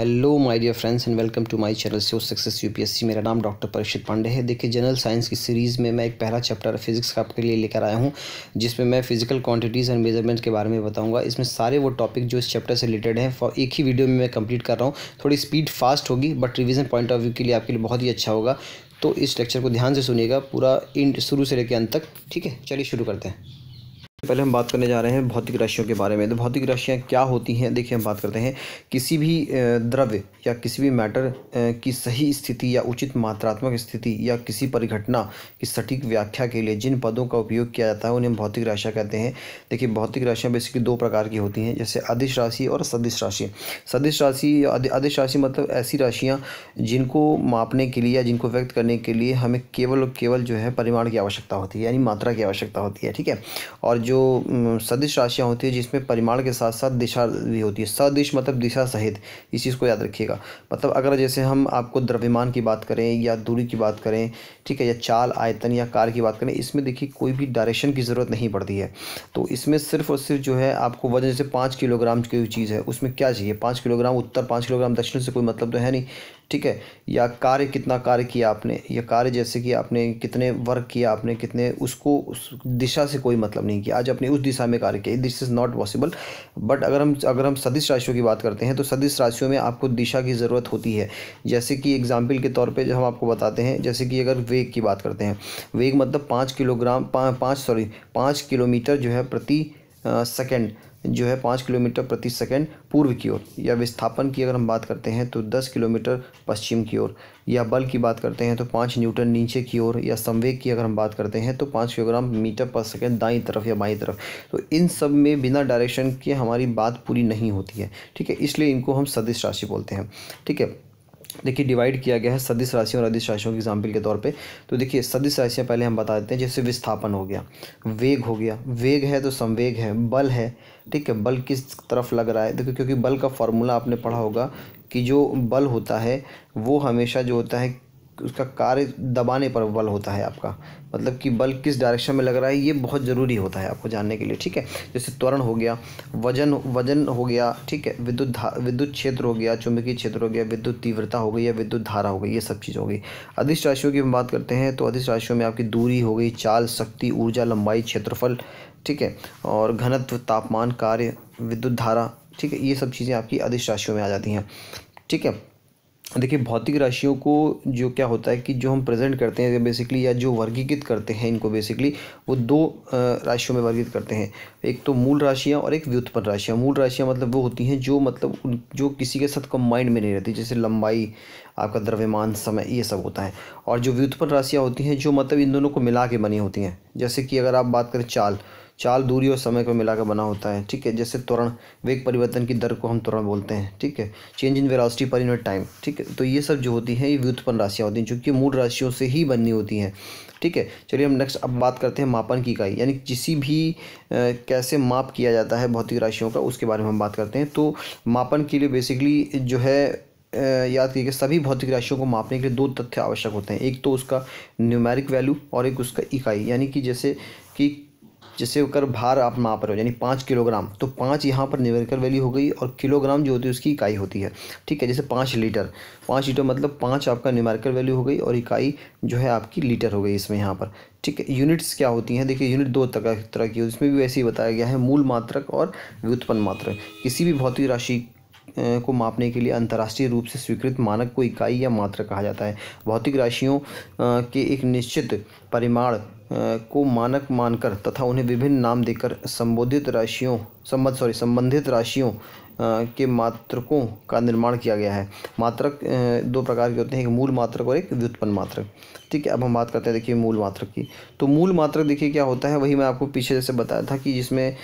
Hello my dear friends and welcome to my channel so success UPSC मेरा नाम doctor Parikshit Pandey है। देखिए general science की सीरीज़ में मैं एक पहला चैप्टर फिजिक्स का आपके लिए लेकर आया हूँ, जिसमें मैं फ़िज़िकल क्वांटिटीज़ एंड मेज़रमेंट के बारे में बताऊँगा। इसमें सारे वो टॉपिक जो इस चैप्टर से रिलेटेड हैं फॉर एक ही वीडियो में मैं कंप्लीट कर रहा हूँ। थोड़ी स्पीड फास्ट होगी but revision point of view के लिए आपके लिए बहुत ही अच्छा होगा। तो इस लेक्चर को ध्यान से सुनिएगा, पूरा इन शुरू से लेकर अंत तक। ठीक है, चलिए शुरू करते हैं। पहले हम बात करने जा रहे हैं भौतिक राशियों के बारे में। तो भौतिक राशियाँ क्या होती हैं? देखिए, हम बात करते हैं। किसी भी द्रव्य या किसी भी मैटर की सही स्थिति या उचित मात्रात्मक स्थिति या किसी परिघटना की सटीक व्याख्या के लिए जिन पदों का उपयोग किया जाता है, उन्हें भौतिक राशियाँ कहते हैं। देखिए, भौतिक राशियाँ बेसिकली दो प्रकार की होती हैं, जैसे अधिश राशि और सदिश राशि। सदिश राशि अधिश राशि मतलब ऐसी राशियाँ जिनको मापने के लिए या जिनको व्यक्त करने के लिए हमें केवल और केवल जो है, परिमाण की आवश्यकता होती है, यानी मात्रा की आवश्यकता होती है, ठीक है? और जो सदिश राशियाँ होती है, जिसमें परिमाण के साथ साथ दिशा भी होती है। सदिश मतलब दिशा सहित, इस चीज़ को याद रखिएगा। मतलब अगर जैसे हम आपको द्रव्यमान की बात करें या दूरी की बात करें, ठीक है, या चाल, आयतन या कार की बात करें, इसमें देखिए कोई भी डायरेक्शन की ज़रूरत नहीं पड़ती है। तो इसमें सिर्फ़ और सिर्फ़ जो है आपको वज़न जैसे पाँच किलोग्राम की चीज़ है, उसमें क्या चाहिए? पाँच किलोग्राम उत्तर, पाँच किलोग्राम दक्षिण से कोई मतलब तो है नहीं। ठीक है? या कार्य, कितना कार्य किया आपने? या कार्य जैसे कि आपने कितने वर्क किया आपने, कितने उसको उस दिशा से कोई मतलब नहीं किया। आज अपने उस दिशा में कार्य किया। This is not possible but अगर हम अगर हम सदिश राशियों की बात करते हैं तो सदिश राशियों में आपको दिशा की ज़रूरत होती है। जैसे कि एग्ज़ाम्पल के तौर पर हम आपको बताते हैं, जैसे कि अगर वेग की बात करते हैं, वेग मतलब पाँच किलोग्राम पाँच सॉरी पाँच किलोमीटर जो है प्रति सेकेंड जो है पाँच किलोमीटर प्रति सेकंड पूर्व की ओर। या विस्थापन की अगर हम बात करते हैं तो दस किलोमीटर पश्चिम की ओर। या बल की बात करते हैं तो पाँच न्यूटन नीचे की ओर। या संवेग की अगर हम बात करते हैं तो पाँच किलोग्राम मीटर पर सेकंड दाई तरफ़ या बाई तरफ़। तो इन सब में बिना डायरेक्शन के हमारी बात पूरी नहीं होती है। ठीक है, इसलिए इनको हम सदिश राशि बोलते हैं। ठीक है देखिए डिवाइड किया गया है सदिश राशियों और अधिश राशियों के एग्ज़ाम्पल के तौर पे। तो देखिए, सदिश राशियाँ पहले हम बता देते हैं, जैसे विस्थापन हो गया, वेग हो गया। वेग है तो संवेग है, बल है, ठीक है? बल किस तरफ़ लग रहा है? देखो क्योंकि बल का फॉर्मूला आपने पढ़ा होगा कि जो बल होता है, वो हमेशा जो होता है उसका कार्य दबाने पर बल होता है आपका। मतलब कि बल किस डायरेक्शन में लग रहा है, ये बहुत ज़रूरी होता है आपको जानने के लिए, ठीक है? जैसे त्वरण हो गया, वज़न वज़न हो गया, ठीक है? विद्युत धा, विद्युत क्षेत्र हो गया, चुंबकीय क्षेत्र हो गया, विद्युत तीव्रता हो गई या विद्युत धारा हो गई, ये सब चीज़ हो गई। अधिश राशियों की हम बात करते हैं तो अधिश राशियों में आपकी दूरी हो गई, चाल, शक्ति, ऊर्जा, लंबाई, क्षेत्रफल, ठीक है? और घनत्व, तापमान, कार्य, विद्युत धारा, ठीक है? ये सब चीज़ें आपकी अधिश राशियों में आ जाती हैं, ठीक है? देखिए, भौतिक राशियों को जो क्या होता है कि जो हम प्रेजेंट करते हैं बेसिकली या जो वर्गीकृत करते हैं इनको बेसिकली वो दो राशियों में वर्गीकृत करते हैं। एक तो मूल राशियाँ और एक व्युत्पन्न राशियाँ। मूल राशियाँ मतलब वो होती हैं जो मतलब जो किसी के साथ कंबाइंड में नहीं रहती, जैसे लंबाई, आपका द्रव्यमान, समय, ये सब होता है। और जो व्युत्पन्न राशियाँ होती हैं, जो मतलब इन दोनों को मिला के बनी होती हैं। जैसे कि अगर आप बात करें चाल चाल दूरी और समय को मिलाकर बना होता है, ठीक है? जैसे त्वरण, वेग परिवर्तन की दर को हम त्वरण बोलते हैं, ठीक है? Change in velocity per unit time ठीक है? तो ये सब जो होती हैं, ये व्युत्पन्न राशियाँ होती हैं, जो कि मूल राशियों से ही बननी होती हैं, ठीक है? चलिए हम नेक्स्ट अब बात करते हैं मापन की इकाई, यानी किसी भी कैसे माप किया जाता है भौतिक राशियों का, उसके बारे में हम बात करते हैं। तो मापन के लिए बेसिकली जो है याद कीजिए सभी भौतिक राशियों को मापने के लिए दो तथ्य आवश्यक होते हैं, एक तो उसका न्यूमेरिक वैल्यू और एक उसका इकाई, यानी कि जैसे कि जैसे अगर भार आप माप रहे हो, यानी पाँच किलोग्राम। तो पाँच यहाँ पर न्यूमेरिकल वैल्यू हो गई और किलोग्राम जो होती है उसकी इकाई होती है। ठीक है, जैसे पाँच लीटर। पाँच लीटर मतलब पाँच आपका न्यूमेरिकल वैल्यू हो गई और इकाई जो है आपकी लीटर हो गई इसमें यहाँ पर। ठीक है यूनिट्स क्या होती हैं? देखिए यूनिट दो तरह तरह की इसमें भी वैसे ही बताया गया है, मूल मात्रक और व्युत्पन्न मात्रक। किसी भी भौतिक राशि को मापने के लिए अंतर्राष्ट्रीय रूप से स्वीकृत मानक को इकाई या मात्रक कहा जाता है। भौतिक राशियों के एक निश्चित परिमाण को मानक मानकर तथा उन्हें विभिन्न नाम देकर संबोधित राशियों, संबंध सॉरी संबंधित राशियों के मात्रकों का निर्माण किया गया है। मात्रक दो प्रकार के होते हैं, एक मूल मात्रक और एक व्युत्पन्न मात्रक। ठीक है, अब हम बात करते हैं, देखिए, मूल मात्रक की। तो मूल मात्रक, देखिए, क्या होता है, वही मैं आपको पीछे जैसे बताया था कि जिसमें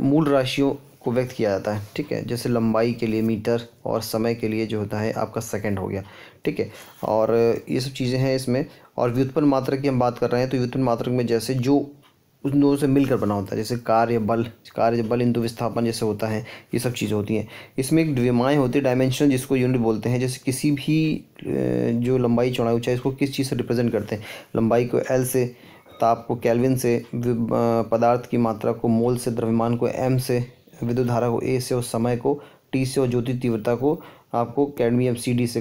मूल राशियों को व्यक्त किया जाता है। ठीक है, जैसे लंबाई के लिए मीटर और समय के लिए जो होता है, आपका सेकंड हो गया। ठीक है, और ये सब चीज़ें हैं इसमें। और व्युत्पन्न मात्रक की हम बात कर रहे हैं तो व्युत्पन्न मात्रक में जैसे जो उन दोनों से मिलकर बना होता है, जैसे कार्य बल कार्य बल इंदु विस्थापन जैसे होता है, ये सब चीज़ें होती हैं। इसमें एक द्विमाएँ होती है डायमेंशन जिसको यूनिट बोलते हैं, जैसे किसी भी जो लंबाई, चौड़ाई, ऊंचाई, इसको किस चीज़ से रिप्रेजेंट करते हैं? लंबाई को एल से, ताप को कैलविन से पदार्थ की मात्रा को मोल से, द्रव्यमान को एम से, विद्युत धारा को ए से, और समय को टी से, और ज्योति तीव्रता को आपको कैडमियम सी डी से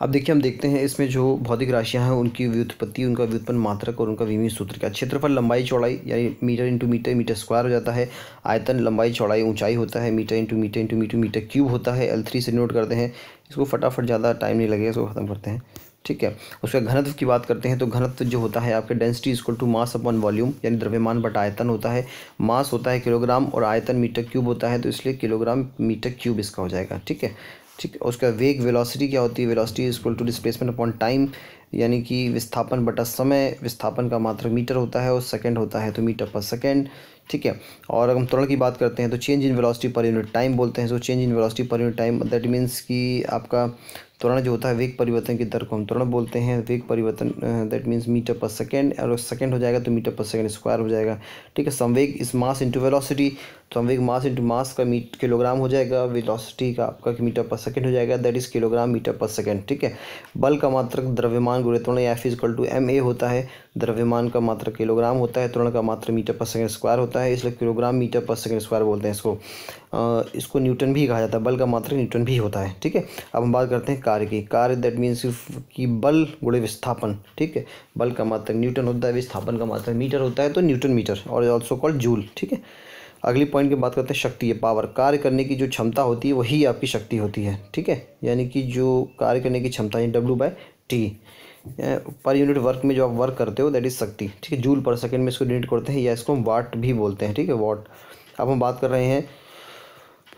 अब देखिए, हम देखते हैं इसमें जो भौतिक राशियाँ हैं, उनकी व्युत्पत्ति, उनका व्युत्पन्न मात्रक और उनका विमी सूत्र का क्षेत्रफल लंबाई चौड़ाई, यानी metre into metre metre square हो जाता है। आयतन लंबाई चौड़ाई ऊंचाई होता है, metre into metre into metre metre cube होता है। एल थ्री से नोट करते हैं। इसको फटाफट ज़्यादा टाइम नहीं लगेगा, इसको ख़त्म करते हैं। ठीक है? उसका घनत्व की बात करते हैं तो घनत्व जो होता है, आपके density equal to mass upon volume यानी द्रव्यमान बट आयतन होता है। मास होता है किलोग्राम और आयतन मीटर क्यूब होता है तो इसलिए किलोग्राम मीटर क्यूब इसका हो जाएगा। ठीक है? ठीक है उसका वेग वेलोसिटी क्या होती है? Velocity is equal to displacement upon time यानी कि विस्थापन बटा समय, विस्थापन का मात्रक मीटर होता है और सेकंड होता है तो मीटर पर सेकंड ठीक है? और अगर हम त्वरण की बात करते हैं तो change in velocity per unit time बोलते हैं। So change in velocity per unit time that means कि आपका त्वरण जो होता है, वेग परिवर्तन की दर को हम त्वरण बोलते हैं। वेग परिवर्तन that means metre per second और सेकेंड हो जाएगा तो मीटर पर सेकेंड स्क्वायर हो जाएगा। ठीक है संवेग इस मास इंटू वेलोसिटी संवेग मास इंटू मास का मीट किलोग्राम हो जाएगा वेलोसिटी का आपका मीटर पर सेकेंड हो जाएगा that is kilogram metre per second ठीक है? बल का मात्रक द्रव्यमान गुणे त्वरण F equal to M A होता है द्रव्यमान का मात्रक किलोग्राम होता है त्वरण का मात्र मीटर पर सेकेंड स्क्वायर होता है इसलिए kilogram metre per second square बोलते हैं इसको। आ, इसको न्यूटन भी कहा जाता है बल का मात्रक न्यूटन भी होता है ठीक है? अब हम बात करते हैं कार्य की। कार्य दैट मीन्स कि बल गुणे विस्थापन ठीक है? बल का मात्रक न्यूटन होता है विस्थापन का मात्रक मीटर होता है तो न्यूटन मीटर और ऑल्सो कॉल्ड जूल ठीक है? अगली पॉइंट की बात करते हैं, शक्ति है पावर कार्य करने की जो क्षमता होती है, वही आपकी शक्ति होती है, ठीक है? यानी कि जो कार्य करने की क्षमता है W by T per unit work में जो आप वर्क करते हो दैट इज़ शक्ति, ठीक है? जूल पर सेकंड में इसको यूनिट करते हैं, या इसको हम वाट भी बोलते हैं, ठीक है? वाट अब हम बात कर रहे हैं,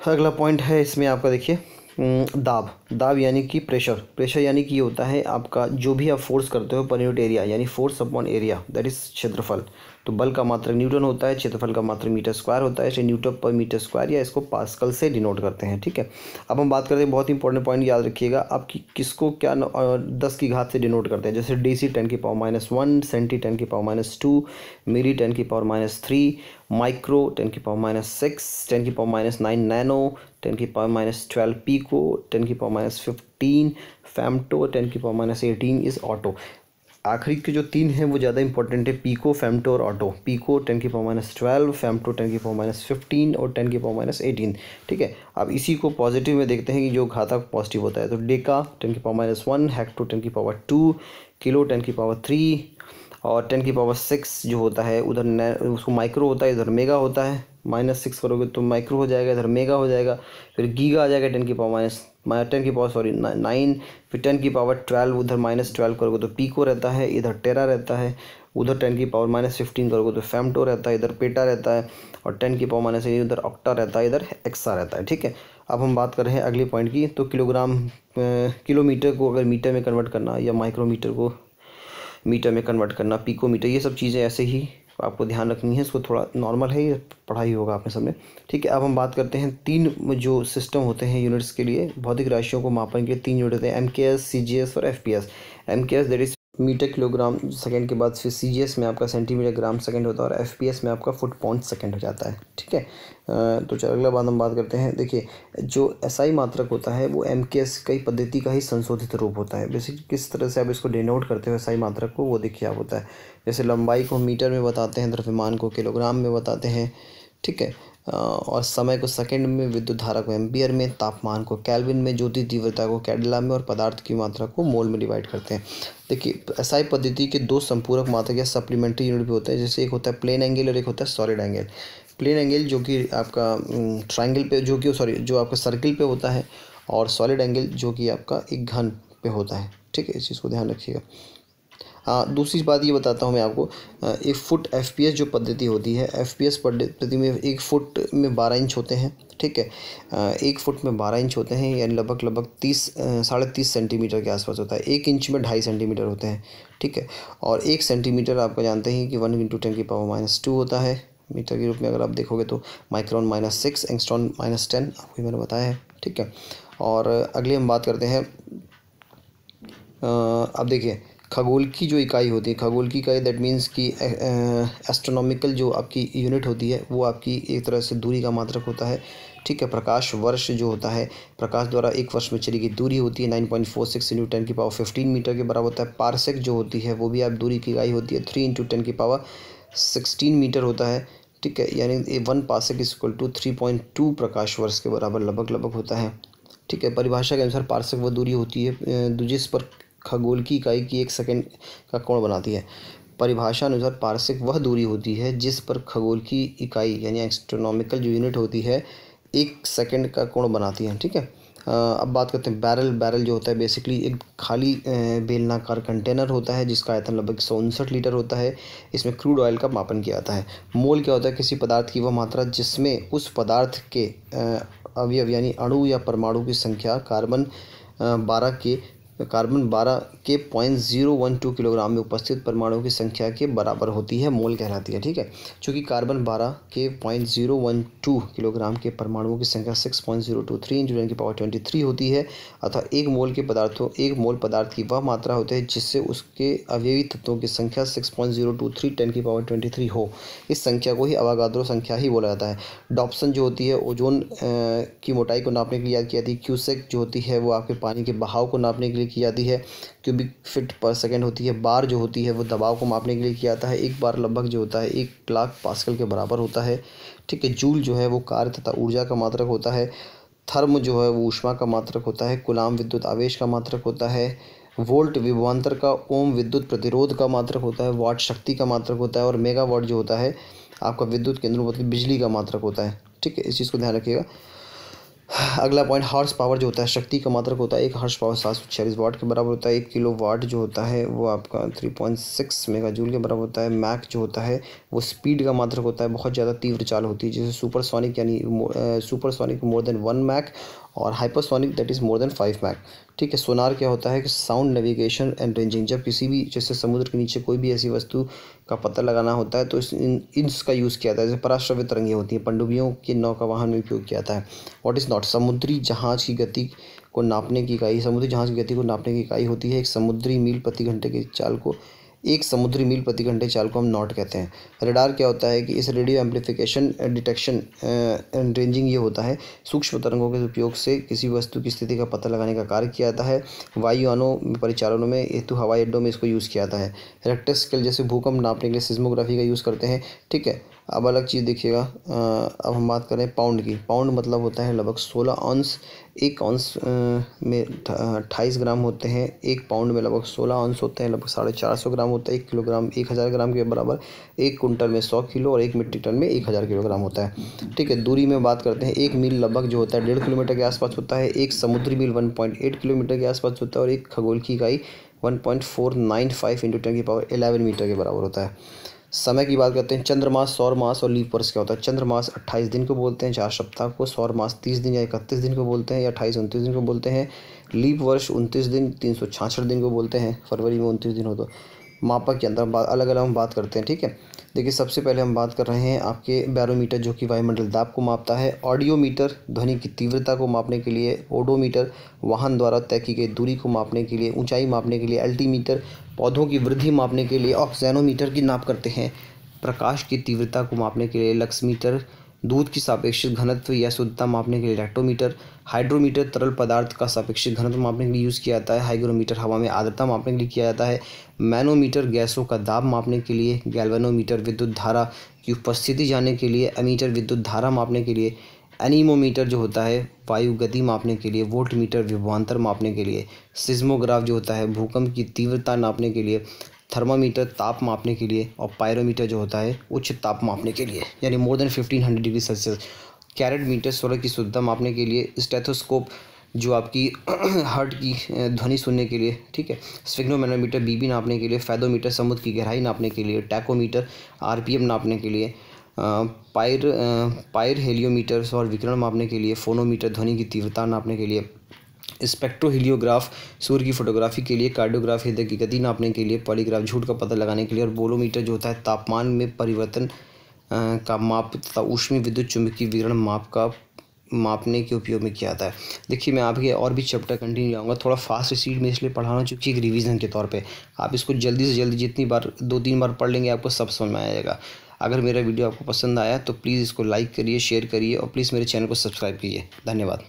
अगला पॉइंट है इसमें आपका देखिए दाब. दाब यानी कि प्रेशर प्रेशर यानी कि ये होता है आपका जो भी आप फोर्स करते हो पर यूनिट एरिया यानी force upon area that is क्षेत्रफल. तो बल का मात्रक न्यूटन होता है क्षेत्रफल का मात्रक मीटर स्क्वायर होता है इसे न्यूटन पर मीटर स्क्वायर या इसको पास्कल से डिनोट करते हैं ठीक है? अब हम बात करते हैं बहुत इंपॉर्टेंट पॉइंट याद रखिएगा आप कि, किसको क्या दस की घात से डिनोट करते हैं जैसे डी सी टेन की power minus one centi ten की power minus two milli ten की power minus three micro ten की पावर माइनस सिक्स टेन की power minus nine nano ten की power minus twelve pico ten की power minus fifteen femto ten की power minus eighteen is atto आखिरी के जो तीन हैं, वो ज़्यादा इंपॉर्टेंट है पीको फेमटो और ऑटो पीको टेन की power minus twelve femto ten की पावर माइनस फिफ्टीन और टेन की पावर माइनस एटीन ठीक है? अब इसी को पॉजिटिव में देखते हैं कि जो घातक पॉजिटिव होता है। तो डेका टेन की power minus one hecto ten की पावर टू किलो टेन की पावर थ्री और टेन की पावर सिक्स जो होता है, उधर उसको माइक्रो होता है, इधर मेगा होता है। माइनस सिक्स करोगे तो माइक्रो हो जाएगा, इधर मेगा हो जाएगा। फिर गीगा आ जाएगा टेन की पावर माइनस टेन की पावर सॉरी नाइन फिर टेन की पावर ट्वेल्व, उधर माइनस ट्वेल्व करोगे तो पीको रहता है, इधर टेरा रहता है, उधर टेन की पावर माइनस फिफ्टीन करोगे तो फैमटो रहता है, इधर पेटा रहता है, और टेन की पावर माइनस इधर ऑक्टा रहता है, इधर एक्सा रहता है, ठीक है? अब हम बात कर रहे हैं अगले पॉइंट की तो किलोग्राम किलोमीटर को अगर मीटर में कन्वर्ट करना या माइक्रोमीटर को मीटर में कन्वर्ट करना पीको मीटर ये सब चीज़ें ऐसे ही आपको ध्यान रखनी है, इसको थोड़ा नॉर्मल है, ये पढ़ाई होगा आपने सबने ठीक है, अब हम बात करते हैं तीन जो सिस्टम होते हैं यूनिट्स के लिए, भौतिक राशियों को मापन के तीन यूनिट होते हैं M K S C G S और F P S M K S that is metre kilogram second के बाद फिर सीजीएस में आपका सेंटीमीटर ग्राम सेकंड होता है और एफपीएस में आपका फुट पॉइंट सेकंड हो जाता है, ठीक है? तो चलो अगला बात हम बात करते हैं। देखिए, जो एसआई मात्रक होता है, वो एम के एस कई पद्धति का ही संशोधित रूप होता है। बेसिक किस तरह से आप इसको डिनोट करते हो एसआई मात्रक को, वो देखिए आप होता है। जैसे लंबाई को मीटर में बताते हैं, द्रव्यमान को किलोग्राम में बताते हैं, ठीक है? और समय को सेकंड में विद्युत धारा को एम्पियर में, तापमान को कैलविन में, ज्योति तीव्रता को कैडला में और पदार्थ की मात्रा को मोल में डिवाइड करते हैं। देखिए एसआई पद्धति के दो संपूरक मात्रक या सप्लीमेंट्री यूनिट भी होते हैं, जैसे एक होता है प्लेन एंगल और एक होता है सॉलिड एंगल प्लेन एंगल जो कि आपका ट्राइंगल पे जो कि सॉरी जो आपका सर्किल पे होता है और सॉलिड एंगल जो कि आपका एक घन पे होता है। ठीक है, इस चीज़ को ध्यान रखिएगा। हाँ दूसरी बात ये बताता हूँ मैं आपको एक फुट एफपीएस जो पद्धति होती है FPS पद्धति में एक फुट में बारह इंच होते हैं, ठीक है? एक फुट में बारह इंच होते हैं, यानी लगभग लगभग तीस साढ़े तीस सेंटीमीटर के आसपास होता है, एक इंच में ढाई सेंटीमीटर होते हैं, ठीक है? और एक सेंटीमीटर आपको जानते हैं कि वन इंटू टेन की पावर माइनस टू होता है, मीटर के रूप में अगर आप देखोगे तो micron minus six, angstrom minus ten, आपको मैंने बताया है, ठीक है? और अगले हम बात करते हैं अब देखिए खगोल की जो इकाई होती है खगोल की इकाई दैट मीन्स कि एस्ट्रोनॉमिकल जो आपकी यूनिट होती है, वो आपकी एक तरह से दूरी का मात्रक होता है। ठीक है, प्रकाश वर्ष जो होता है, प्रकाश द्वारा एक वर्ष में चली गई दूरी होती है nine point four six into ten की पावर फिफ्टीन मीटर के बराबर होता है। पारसेक जो होती है, वो भी आप दूरी की इकाई होती है थ्री इंटू टेन की पावर सिक्सटीन मीटर होता है। ठीक है, यानी one parsec is equal to three point two प्रकाश वर्ष के बराबर लगभग लगभग होता है। ठीक है, परिभाषा के अनुसार पार्सक वह दूरी होती है जिस पर खगोल की इकाई की एक सेकंड का कोण बनाती है। परिभाषा अनुसार पार्सक वह दूरी होती है जिस पर खगोल की इकाई यानी एस्ट्रोनॉमिकल जो यूनिट होती है, एक सेकंड का कोण बनाती है, ठीक है? अब बात करते हैं बैरल बैरल जो होता है बेसिकली एक खाली बेलनाकार कंटेनर होता है जिसका आयतन लगभग सौ उनसठ लीटर होता है। इसमें क्रूड ऑयल का मापन किया जाता है। मोल क्या होता है? किसी पदार्थ की वह मात्रा जिसमें उस पदार्थ के अवयव यानी अणु या परमाणु की संख्या कार्बन बारह के कार्बन बारह के point zero one two kilogram में उपस्थित परमाणुओं की संख्या के बराबर होती है, मोल कहलाती है, ठीक है? चूँकि कार्बन बारह के point zero one two kilogram के परमाणुओं की संख्या six point zero two three into ten की पावर ट्वेंटी थ्री होती है, अतः एक मोल के पदार्थों, एक मोल पदार्थ की वह मात्रा होती है जिससे उसके अवयवी तत्वों की संख्या six point zero two three ten की पावर ट्वेंटी थ्री हो। इस संख्या को ही अवागाद्रो संख्या ही बोला जाता है। डॉप्सन जो होती है, ओजोन की मोटाई को नापने के लिए याद किया है क्यूसेक जो होती है, वो आपके पानी के बहाव को नापने के लिए की जाती है, क्यूबिक फिट पर सेकेंड होती है, बार जो होती है वो दबाव को मापने के लिए किया जाता है, एक बार लगभग जो होता है, एक लाख पास्कल के बराबर होता है, ठीक है, जूल जो है वो कार्य तथा ऊर्जा का मात्रक होता है, थर्म जो है वो ऊष्मा का मात्रक होता है गुलाम विद्युत आवेश का मात्रक होता है, वोल्ट विभवांतर का ओम विद्युत प्रतिरोध का मात्रक होता है, वाट शक्ति का मात्रक होता है और मेगा वाट जो होता है, आपका विद्युत केंद्र मतलब बिजली का मात्रक होता है, ठीक है, इस चीज़ को ध्यान रखिएगा। अगला पॉइंट हॉर्स पावर जो होता है, शक्ति का मात्रक होता है, एक हॉर्स पावर सात सौ छियालीस वाट के बराबर होता है, एक किलो वाट जो होता है, वो आपका three point six mega joule के बराबर होता है मैक जो होता है, वो स्पीड का मात्रक होता है, बहुत ज़्यादा तीव्र चाल होती है, जैसे सुपरसोनिक यानी supersonic more than one mach और hypersonic that is more than five mach ठीक है, सोनार क्या होता है कि साउंड नेविगेशन एंड रेंजिंग जब किसी भी, जैसे समुद्र के नीचे कोई भी ऐसी वस्तु का पता लगाना होता है तो इस, इन इसका यूज़ किया जाता है। जैसे पराश्रव्य तरंगें होती हैं पंडुबियों के नौका वाहन में उपयोग किया जाता है। वॉट इज़ नॉट समुद्री जहाज़ की गति को नापने की इकाई, समुद्री जहाज़ की गति को नापने की इकाई होती है। एक समुद्री मील प्रति घंटे की चाल को एक समुद्री मील प्रति घंटे चाल को हम नॉट कहते हैं। रेडार क्या होता है कि इस रेडियो एम्पलीफिकेशन डिटेक्शन रेंजिंग ये होता है, सूक्ष्म तरंगों के उपयोग से किसी वस्तु की स्थिति का पता लगाने का कार्य किया जाता है। वायुयानों, परिचालनों में हेतु हवाई अड्डों में इसको यूज़ किया जाता है। रेक्टर स्केल जैसे भूकंप नापने के लिए सिस्मोग्राफी का यूज़ करते हैं, ठीक है? अब अलग चीज़ देखिएगा अब हम बात करें पाउंड की। पाउंड मतलब होता है लगभग सोलह ऑंस एक ऑंस में अट्ठाईस ग्राम होते हैं। एक पाउंड में लगभग सोलह ऑंस होते हैं, लगभग साढ़े चार सौ ग्राम होता है। एक किलोग्राम, एक हज़ार ग्राम के बराबर एक कुंटल में सौ किलो और एक मीट्रिक टन में एक हज़ार किलोग्राम होता है। ठीक है, दूरी में बात करते हैं। एक मील लगभग जो होता है डेढ़ किलोमीटर के आसपास होता है। एक समुद्री मील वन पॉइंट एट किलोमीटर के आसपास होता है और एक खगोल की इकाई one point four nine five into ten की पावर एलेवन मीटर के बराबर होता है। समय की बात करते हैं, चंद्रमास सौर मास और लीप वर्ष क्या होता है? चंद्रमास अट्ठाईस दिन को बोलते हैं, चार सप्ताह को। सौर मास तीस दिन या इकतीस दिन को बोलते हैं, या अट्ठाईस उनतीस दिन को बोलते हैं। लीप वर्ष उनतीस दिन, तीन दिन को बोलते हैं, फरवरी में उनतीस दिन हो तो। मापक के अंदर बात, अलग अलग हम बात करते हैं, ठीक है? देखिए, सबसे पहले हम बात कर रहे हैं आपके बैरोमीटर, जो कि वायुमंडल दाब को मापता है। ऑडियोमीटर, ध्वनि की तीव्रता को मापने के लिए। ओडोमीटर, वाहन द्वारा तय की गई दूरी को मापने के लिए। ऊंचाई मापने के लिए। अल्टीमीटर पौधों की वृद्धि मापने के लिए ऑक्सीजनोमीटर की नाप करते हैं। प्रकाश की तीव्रता को मापने के लिए लक्समीटर दूध की सापेक्षिक घनत्व या शुद्धता मापने के लिए लैक्टोमीटर हाइड्रोमीटर तरल पदार्थ का सापेक्षिक घनत्व मापने के लिए यूज़ किया जाता है। हाइग्रोमीटर हवा में आर्द्रता मापने के लिए किया जाता है। मैनोमीटर गैसों का दाब मापने के लिए, गैल्वेनोमीटर विद्युत धारा की उपस्थिति जानने के लिए अमीटर विद्युत धारा मापने के लिए एनीमोमीटर जो होता है, वायु गति मापने के लिए वोल्ट मीटर विभवान्तर मापने के लिए सिज्मोग्राफ जो होता है, भूकंप की तीव्रता नापने के लिए, थर्मामीटर ताप मापने के लिए और पायरोमीटर जो होता है, उच्च ताप मापने के लिए, यानी more than fifteen hundred degree Celsius carat metre स्वर की शुद्धता मापने के लिए स्टेथोस्कोप जो आपकी हार्ट की ध्वनि सुनने के लिए, ठीक है? स्विग्नोमैनोमीटर बीबी नापने के लिए फैदोमीटर समुद्र की गहराई नापने के लिए टैकोमीटर आरपीएम नापने के लिए पायर पायर हेलियोमीटर्स और विकिरण मापने के लिए, फोनोमीटर, ध्वनि की तीव्रता नापने के लिए, स्पेक्ट्रोहीलियोग्राफ, सूर्य की फोटोग्राफी के लिए, कार्डियोग्राफ, हृदय की गति नापने के लिए, पॉलीग्राफ, झूठ का पता लगाने के लिए और बोलोमीटर जो होता है, तापमान में परिवर्तन का माप तथा ऊष्मी विद्युत चुंबकीय विवरण माप का मापने के उपयोग में किया जाता है। देखिए, मैं आपके और भी चैप्टर कंटिन्यू जाऊँगा थोड़ा फास्ट स्पीड में इसलिए पढ़ाना चूँकि एक रिवीजन के तौर पे। आप इसको जल्दी से जल्दी जितनी बार दो तीन बार पढ़ लेंगे, आपको सब समझ में आएगा अगर मेरा वीडियो आपको पसंद आया तो प्लीज़ इसको लाइक करिए शेयर करिए और प्लीज़ मेरे चैनल को सब्सक्राइब कीजिए। धन्यवाद।